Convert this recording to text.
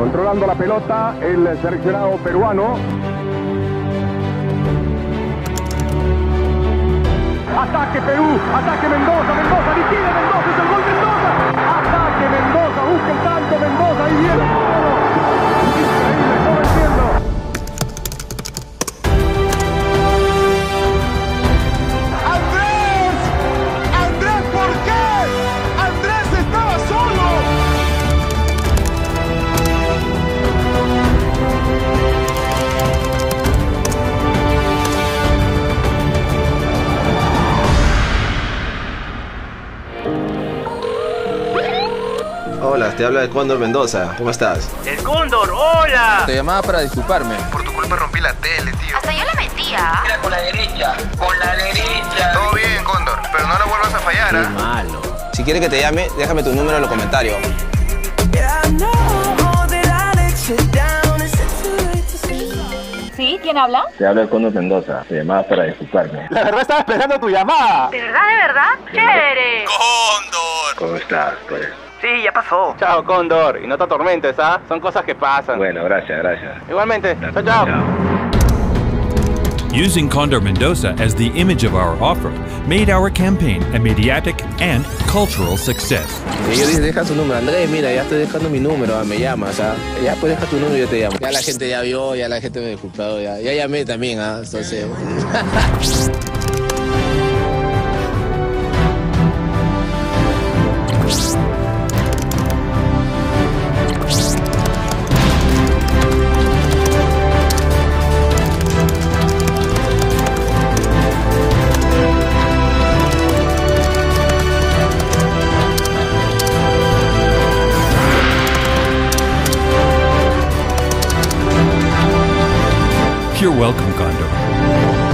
Controlando la pelota el seleccionado peruano. Ataque Perú, ataque Mendoza, Mendoza, Hola, te habla de Cóndor Mendoza. ¿Cómo estás? ¡El Cóndor! ¡Hola! Te llamaba para disculparme. Por tu culpa rompí la tele, tío. Hasta yo la metía. Mira con la derecha, con la derecha. Todo bien, Cóndor, pero no la vuelvas a fallar, ¿ah? Malo. Si quieres que te llame, déjame tu número en los comentarios. ¿Sí? ¿Quién habla? Te habla el Cóndor Mendoza. Te llamaba para disculparme. La verdad estaba esperando tu llamada. ¿De verdad, de verdad? ¡Chévere! ¡Cóndor! ¿Cómo estás? Pues Sí, ya pasó. Chao, Cóndor. Y no te atormentes, ¿ah? Son cosas que pasan. bueno, gracias, gracias. Igualmente. Chao, chao. Using Condor Mendoza as the image of our offer made our campaign a mediatic and cultural success. Y yo dije, deja tu número. Andrés, mira, ya estoy dejando mi número. ah, Me llamas, ¿ah? Ya pues deja tu número y yo te llamo. Ya la gente ya vio, ya la gente me ha disculpado. Ya, ya llamé también, ¿ah? Entonces... You're welcome, Condor.